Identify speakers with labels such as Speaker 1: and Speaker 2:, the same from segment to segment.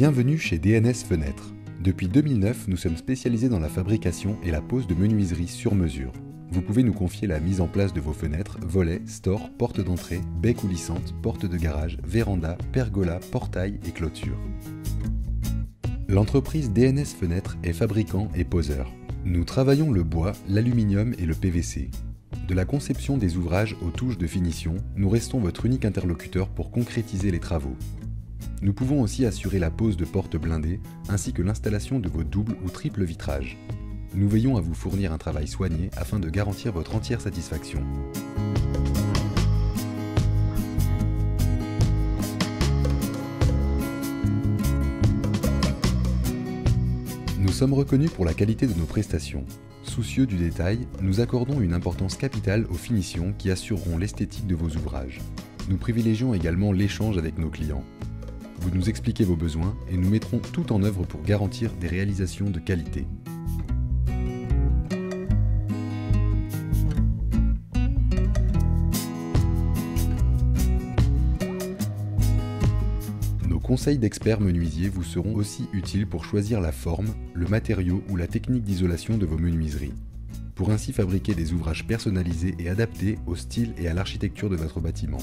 Speaker 1: Bienvenue chez DNS Fenêtres. Depuis 2009, nous sommes spécialisés dans la fabrication et la pose de menuiseries sur mesure. Vous pouvez nous confier la mise en place de vos fenêtres, volets, stores, portes d'entrée, baies coulissantes, portes de garage, véranda, pergola, portail et clôture. L'entreprise DNS Fenêtres est fabricant et poseur. Nous travaillons le bois, l'aluminium et le PVC. De la conception des ouvrages aux touches de finition, nous restons votre unique interlocuteur pour concrétiser les travaux. Nous pouvons aussi assurer la pose de portes blindées ainsi que l'installation de vos doubles ou triples vitrages. Nous veillons à vous fournir un travail soigné afin de garantir votre entière satisfaction. Nous sommes reconnus pour la qualité de nos prestations. Soucieux du détail, nous accordons une importance capitale aux finitions qui assureront l'esthétique de vos ouvrages. Nous privilégions également l'échange avec nos clients. Vous nous expliquez vos besoins et nous mettrons tout en œuvre pour garantir des réalisations de qualité. Nos conseils d'experts menuisiers vous seront aussi utiles pour choisir la forme, le matériau ou la technique d'isolation de vos menuiseries, pour ainsi fabriquer des ouvrages personnalisés et adaptés au style et à l'architecture de votre bâtiment.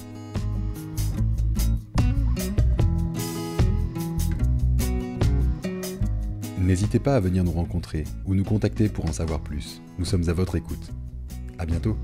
Speaker 1: N'hésitez pas à venir nous rencontrer ou nous contacter pour en savoir plus. Nous sommes à votre écoute. À bientôt.